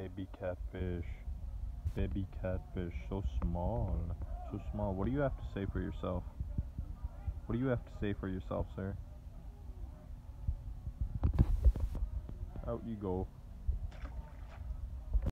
Baby catfish. Baby catfish. So small. So small. What do you have to say for yourself? What do you have to say for yourself, sir? Out you go.